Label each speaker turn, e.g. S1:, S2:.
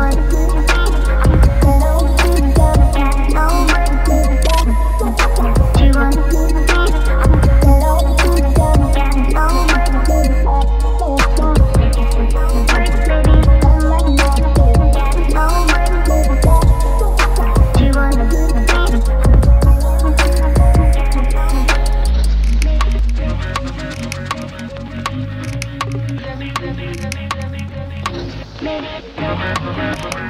S1: one who
S2: minute.